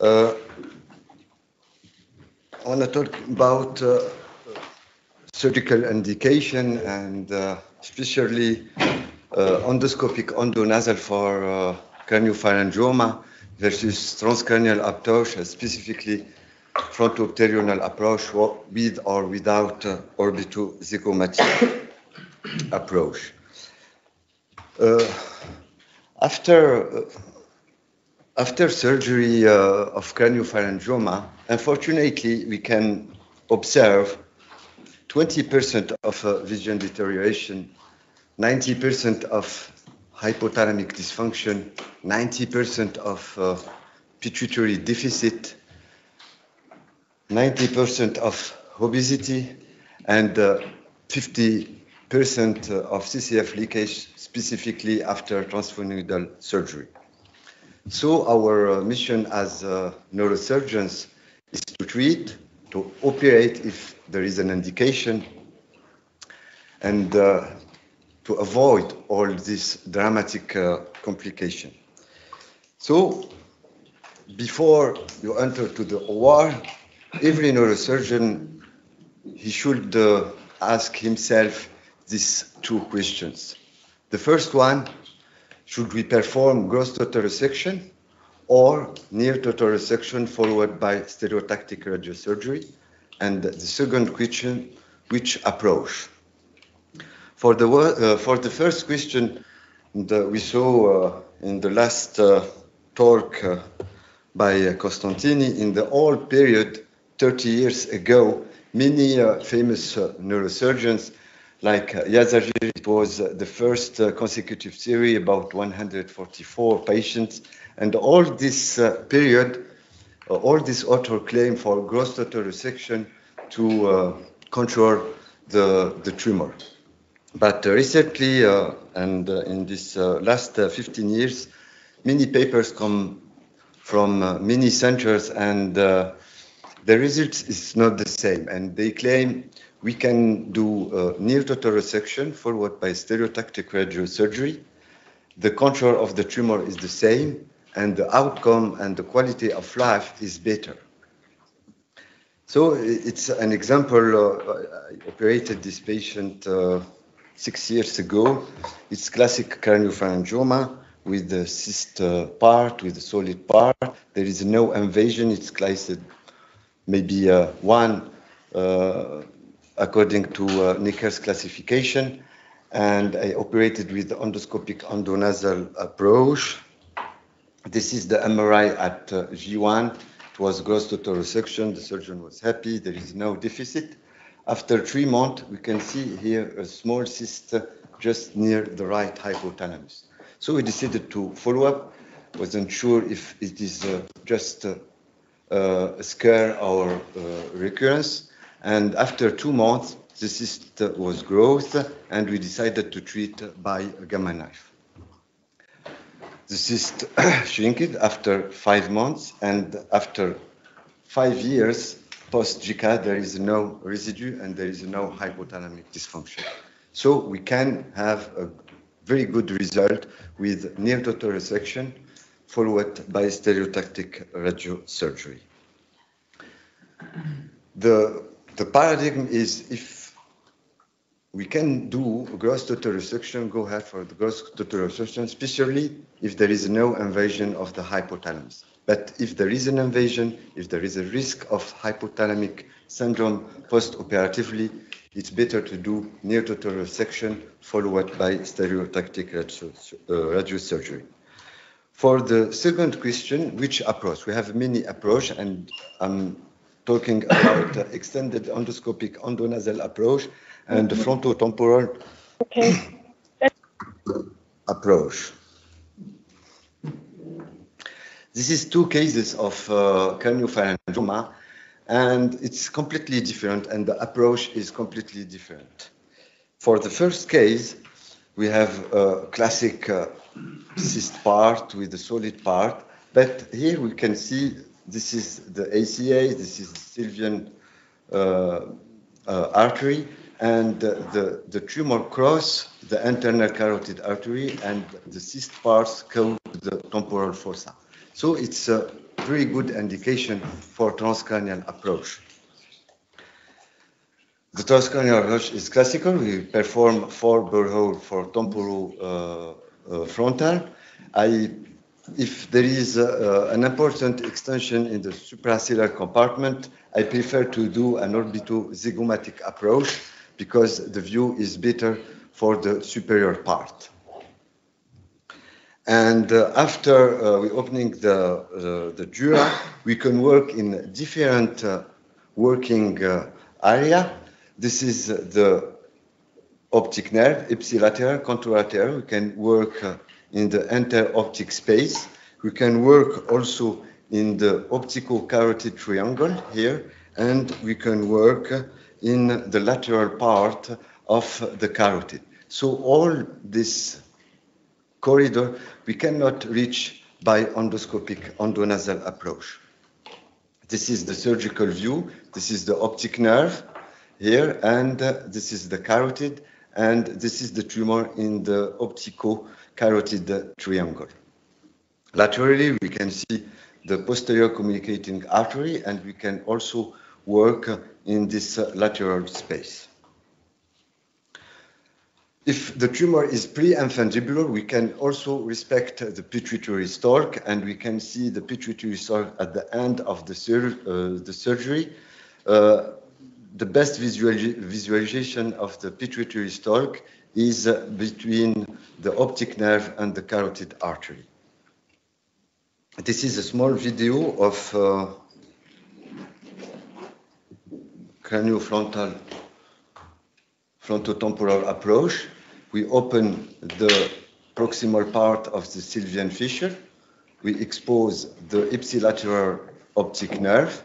Uh, I want to talk about uh, surgical indication and uh, especially uh, endoscopic endonasal for uh, craniopharyngioma versus transcranial approach, specifically frontopterional approach with or without uh, orbitozygomatic approach. Uh, after uh, after surgery uh, of craniopharyngioma, unfortunately, we can observe 20% of uh, vision deterioration, 90% of hypothalamic dysfunction, 90% of uh, pituitary deficit, 90% of obesity, and 50% of CSF leakage specifically after transforaminal surgery. So our uh, mission as uh, neurosurgeons is to treat, to operate if there is an indication, and uh, to avoid all this dramatic uh, complication. So before you enter to the OR, every neurosurgeon, he should uh, ask himself these two questions. The first one, should we perform gross total resection or near total resection followed by stereotactic radiosurgery? And the second question, which approach? For the, uh, for the first question, the, we saw uh, in the last uh, talk uh, by Costantini, in the old period, 30 years ago, many uh, famous uh, neurosurgeons like uh, Yasargil, it was uh, the first uh, consecutive series, about 144 patients. And all this uh, period, uh, all this author claim for gross total resection to uh, control the, the tumor. But uh, recently, and in this last 15 years, many papers come from many centers and the results is not the same. And they claim we can do uh, near total resection followed by stereotactic radiosurgery. The control of the tumor is the same, and the outcome and the quality of life is better. So it's an example. Uh, I operated this patient uh, six years ago. It's classic craniopharyngioma with the cyst uh, part, with the solid part. There is no invasion. It's classed maybe uh, one uh, according to uh, Nicker's classification. And I operated with the endoscopic endonasal approach. This is the MRI at uh, G1. It was gross total resection. The surgeon was happy. There is no deficit. After three months, we can see here a small cyst just near the right hypothalamus. So we decided to follow up. Wasn't sure if it is uh, just uh, a scare or uh, recurrence. And after two months, the cyst was growth, and we decided to treat by a gamma knife. The cyst shrinked after five months, and after five years post GCAD, there is no residue and there is no hypothalamic dysfunction. So we can have a very good result with near total resection followed by stereotactic radiosurgery. The the paradigm is if we can do gross total resection, go ahead for the gross total resection, especially if there is no invasion of the hypothalamus. But if there is an invasion, if there is a risk of hypothalamic syndrome post-operatively, it's better to do near total resection followed by stereotactic radiosurgery. Uh, for the second question, which approach? We have many approach, and I'm talking about extended endoscopic endonasal approach and the frontotemporal Okay. approach. This is two cases of uh, craniopharyngioma, and it's completely different, and the approach is completely different. For the first case, we have a classic uh, cyst part with the solid part, but here we can see this is the ACA, this is the Sylvian uh, uh, artery, and the, the tumor cross the internal carotid artery, and the cyst parts to the temporal fossa. So it's a very good indication for transcranial approach. The transcranial approach is classical. We perform four burr hole for temporal uh, uh, frontal. I, if there is uh, an important extension in the suprasellar compartment, I prefer to do an orbito-zygomatic approach because the view is better for the superior part. And uh, after uh, we opening the, uh, the dura, we can work in different uh, working uh, area. This is the optic nerve, ipsilateral, contralateral. We can work in the inter-optic space. We can work also in the optical carotid triangle here, and we can work in the lateral part of the carotid. So all this corridor we cannot reach by endoscopic endonasal approach. This is the surgical view. This is the optic nerve here, and uh, this is the carotid, and this is the tumor in the optico-carotid triangle. Laterally, we can see the posterior communicating artery, and we can also work in this lateral space. If the tumor is pre-infundibular, we can also respect the pituitary stalk, and we can see the pituitary stalk at the end of the, sur uh, the surgery. Uh, the best visual visualization of the pituitary stalk is uh, between the optic nerve and the carotid artery. This is a small video of uh, craniofrontal frontotemporal approach we open the proximal part of the Sylvian fissure. We expose the ipsilateral optic nerve.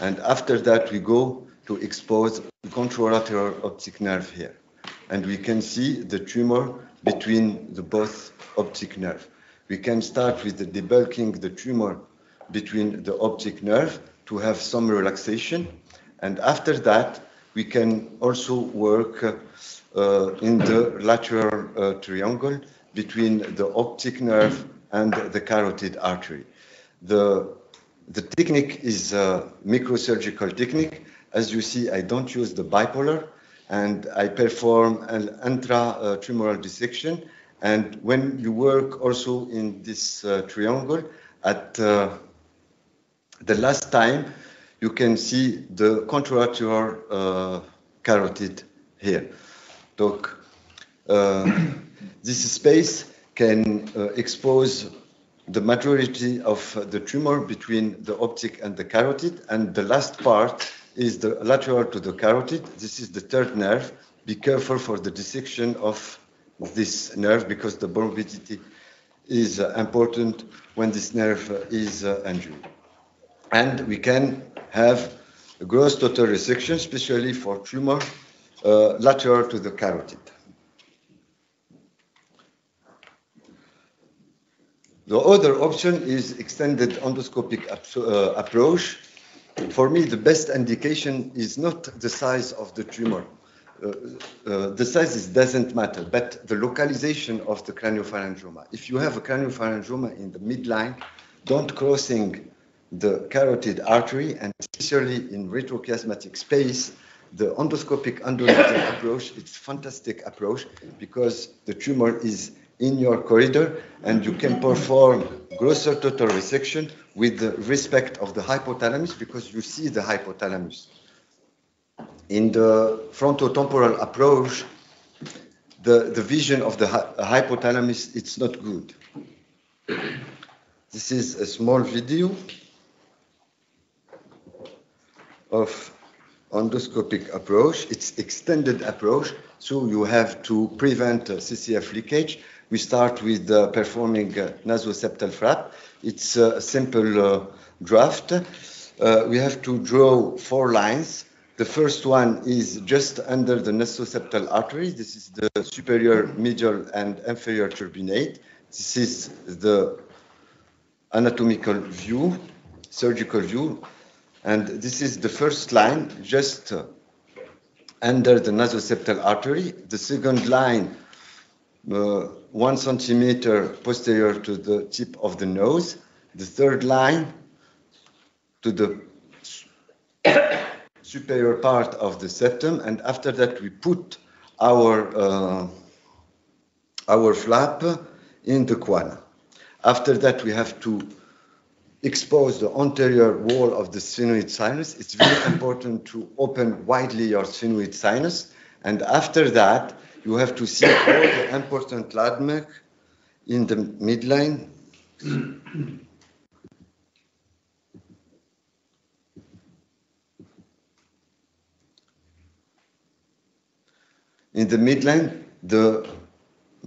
And after that, we go to expose the contralateral optic nerve here. And we can see the tumor between the both optic nerve. We can start with the debulking the tumor between the optic nerve to have some relaxation. And after that, we can also work uh, in the lateral uh, triangle between the optic nerve and the carotid artery. The, the technique is a microsurgical technique. As you see, I don't use the bipolar and I perform an intratumoral dissection. And when you work also in this uh, triangle, at uh, the last time, you can see the contralateral uh, carotid here. Uh, this space can uh, expose the majority of the tumor between the optic and the carotid, and the last part is the lateral to the carotid. This is the third nerve. Be careful for the dissection of this nerve because the morbidity is uh, important when this nerve is uh, injured. And we can have a gross total resection, especially for tumor uh, lateral to the carotid. The other option is extended endoscopic uh, approach. For me, the best indication is not the size of the tumor. Uh, uh, the size doesn't matter, but the localization of the craniopharyngioma. If you have a craniopharyngioma in the midline, don't crossing the carotid artery, and especially in retrochiasmatic space, the endoscopic endonasal approach, it's fantastic approach because the tumor is in your corridor and you can perform grosser total resection with the respect of the hypothalamus because you see the hypothalamus. In the frontotemporal approach, the, the vision of the hypothalamus, it's not good. This is a small video of endoscopic approach. It's extended approach, so you have to prevent uh, CSF leakage. We start with uh, performing uh, nasoseptal flap. It's a simple uh, draft. We have to draw four lines. The first one is just under the nasoseptal artery. This is the superior, medial, and inferior turbinate. This is the anatomical view, surgical view. And this is the first line, just under the nasoseptal artery. The second line uh, one centimeter posterior to the tip of the nose, the third line to the superior part of the septum, and after that we put our uh, our flap in the choana. After that, we have to expose the anterior wall of the sphenoid sinus. It's very important to open widely your sphenoid sinus. And after that, you have to see all the important landmark in the midline. in the midline, the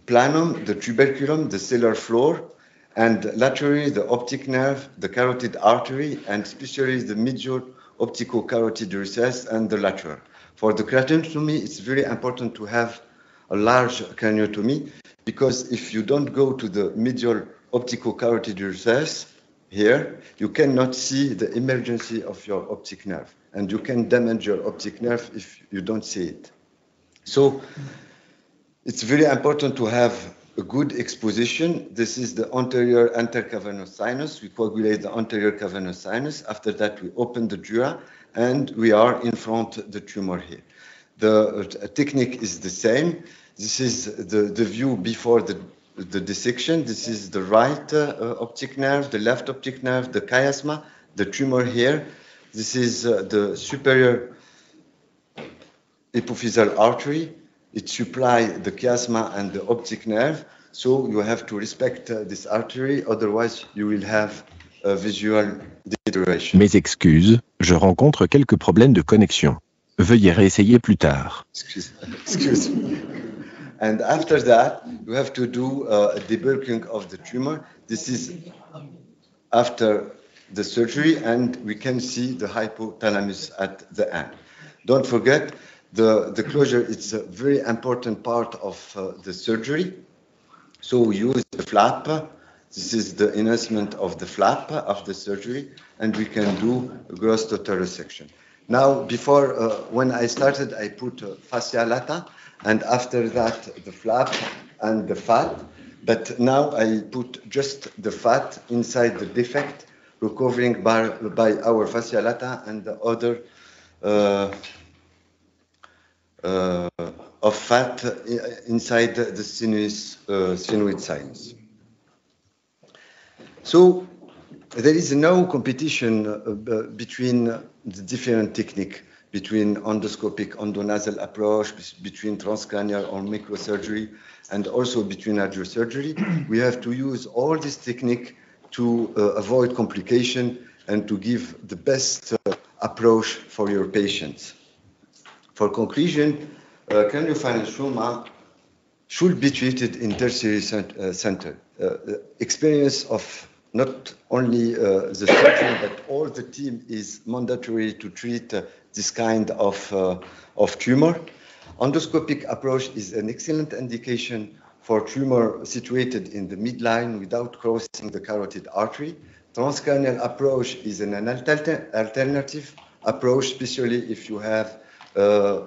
planum, the tuberculum, the sellar floor, and laterally the optic nerve, the carotid artery, and especially the medial optico-carotid recess and the lateral. For the craniotomy, it's very important to have a large craniotomy because if you don't go to the medial optico-carotid recess here, you cannot see the emergency of your optic nerve and you can damage your optic nerve if you don't see it. So it's very important to have a good exposition. This is the anterior intercavernous sinus. We coagulate the anterior cavernous sinus. After that, we open the dura and we are in front the tumor here. The technique is the same. This is the, the view before the, the dissection. This is the right uh, optic nerve, the left optic nerve, the chiasma, the tumor here. This is uh, the superior epiphyseal artery it supplies the chiasma and the optic nerve. So you have to respect uh, this artery, otherwise you will have a visual deterioration. Mes excuses, je rencontre quelques problèmes de connexion. Veuillez réessayer plus tard. And after that, you have to do uh, a debulking of the tumor. This is after the surgery, and we can see the hypothalamus at the end. Don't forget, the, the closure is a very important part of uh, the surgery. So we use the flap. This is the enhancement of the flap the surgery, and we can do a gross total resection. Now, before, uh, when I started, I put uh, fascia lata, and after that, the flap and the fat. But now I put just the fat inside the defect, recovering by, by our fascia lata and the other uh, uh, of fat inside the sinus, uh, sphenoid sinus. So there is no competition uh, between the different technique between endoscopic endonasal approach, between transcranial or microsurgery, and also between radiosurgery. we have to use all this technique to uh, avoid complication and to give the best uh, approach for your patients. For conclusion, uh, trauma should be treated in tertiary uh, center. Uh, experience of not only uh, the surgeon but all the team is mandatory to treat uh, this kind of, uh, of tumor. Endoscopic approach is an excellent indication for tumor situated in the midline without crossing the carotid artery. Transcranial approach is an alternative approach, especially if you have uh,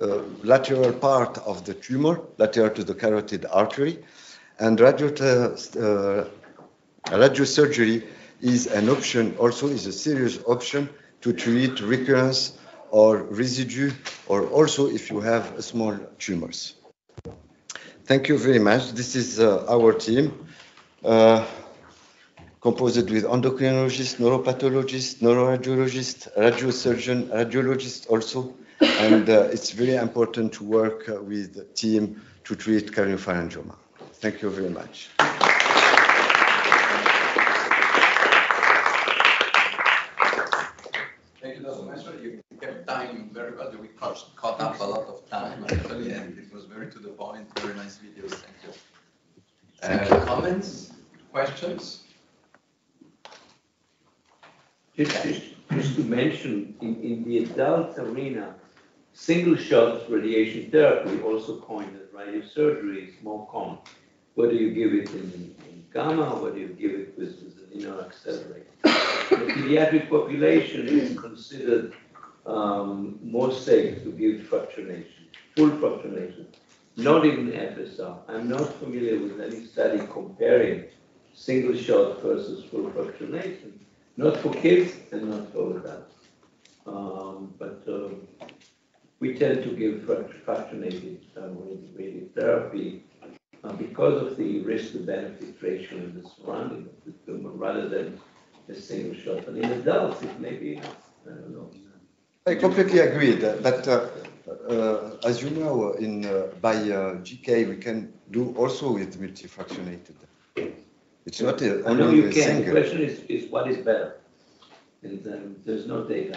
uh, lateral part of the tumor, lateral to the carotid artery. And radio, uh, radiosurgery is an option, also is a serious option to treat recurrence or residue, or also if you have small tumors. Thank you very much. This is uh, our team, uh, composed with endocrinologist, neuropathologist, neuroradiologist, radiosurgeon, radiologist also, and uh, it's very important to work uh, with the team to treat craniopharyngioma. Thank you very much. Thank you, Dr. Messerer. You kept time We caught up a lot of time actually, and it was very to the point. Very nice videos. Thank you. Uh, comments, questions? Just, just, just to mention, in, in the adult arena, Single shot radiation therapy, also coined as radiosurgery, is more common. Whether you give it in, in gamma, whether you give it with, with an accelerator, The pediatric population is considered um, more safe to give fractionation, full fractionation, not even FSR. I'm not familiar with any study comparing single shot versus full fractionation, not for kids and not for adults. Um, but um, we tend to give fractionated um, radi- radiotherapy uh, because of the risk to benefit ratio in the surrounding of the tumor rather than a single shot. And in adults, it may be. I don't know. I completely agree that, but uh, uh, as you know, in uh, by uh, GK we can do also with multifractionated. It's not a, I know only you a can. The question is, is what is better? And um, there's no data.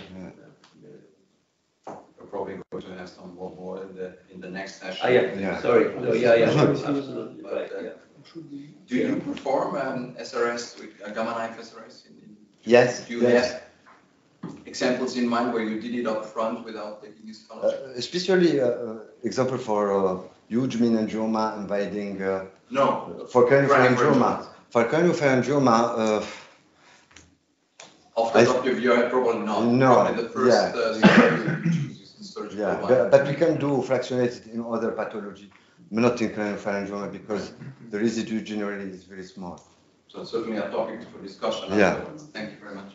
We're probably going to ask some more, more in the, in the next session. Ah, yeah, Yeah. sorry. No, yeah, yeah, absolutely But, uh, yeah. Do you perform um, SRS, with uh, gamma knife SRS? in- in- Yes. Do you yes. have examples in mind where you did it up front without taking this Uh, especially uh, uh, example for uh, huge meningioma inviting uh, No, for craniopharyngioma. For craniopharyngioma, uh, off the I- top of your head, probably not. No, Probably the first yeah. uh, surgery you choose is in surgical yeah, but, but we can do fractionated in other pathology, not in craniopharyngioma because the residue generally is very small. So certainly a topic for discussion Yeah. afterwards. Thank you very much.